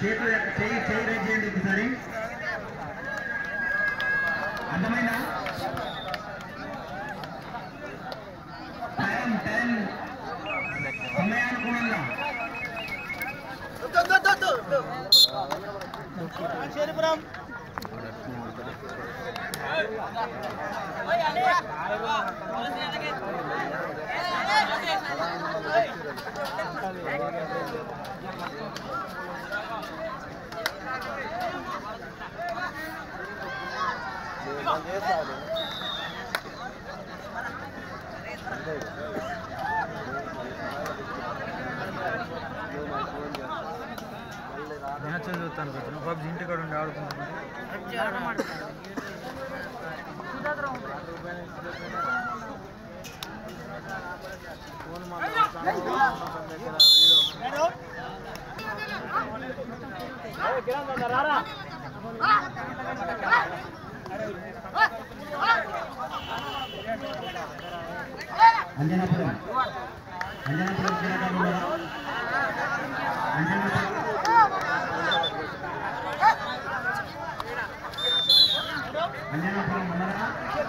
చేతులు చేయి చేయి రేజ్ చేయండి ఒకసారి. మ్యాచ్ చూస్తాను కదా పబ్జి ఇంటికాడ ఉండి ఆడుకుంటున్నాను అంజనాపురం అంజనాపురం క్రీడాకారులు అంజనాపురం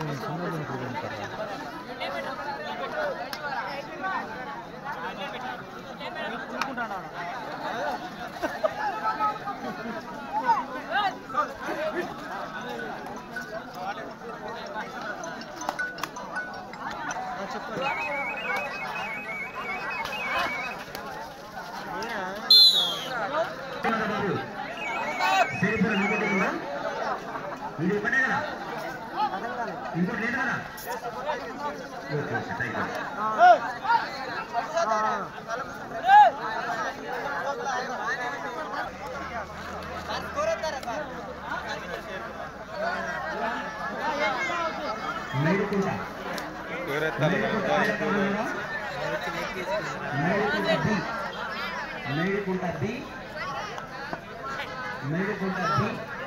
கொஞ்சம் சின்னதுன்னு கொடுக்கணும் சரி இது பண்ணிடலாம் इनको ले जा रहा ओके ओके थैंक यू मेरे को मेरे को मेरे को मेरे को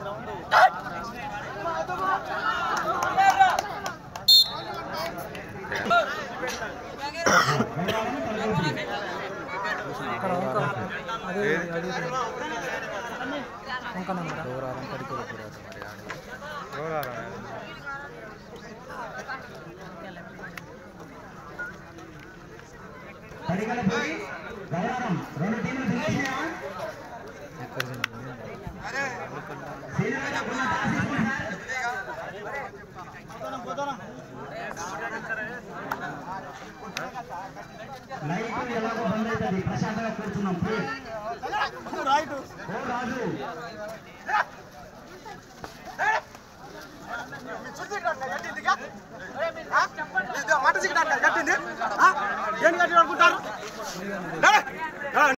గ్రౌండ్ మేడుకుంట దర్శనపురియా అదే అది గౌరారం కడికి గౌరారం పడిగలపూడి గౌరవం రెండు టీంలు గెలిచినాయా శ్రీనగర్ ఉన్న పార్టీ ఎలాగో బంద్ అవుతుంది ప్రశాంతంగా కూర్చున్నాం ఓ రాజు మాట సిగ్గు కట్టింది ఏం కట్టి అనుకుంటారు